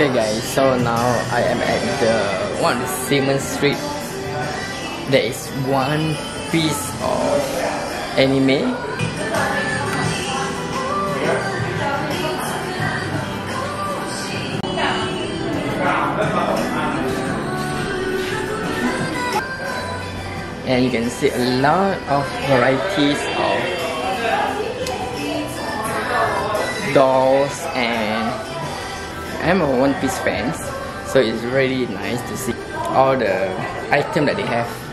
Hi guys, so now I am at the one Ximen Street. There is one piece of anime. And you can see a lot of varieties of dolls and I'm a One Piece fan, so it's really nice to see all the items that they have.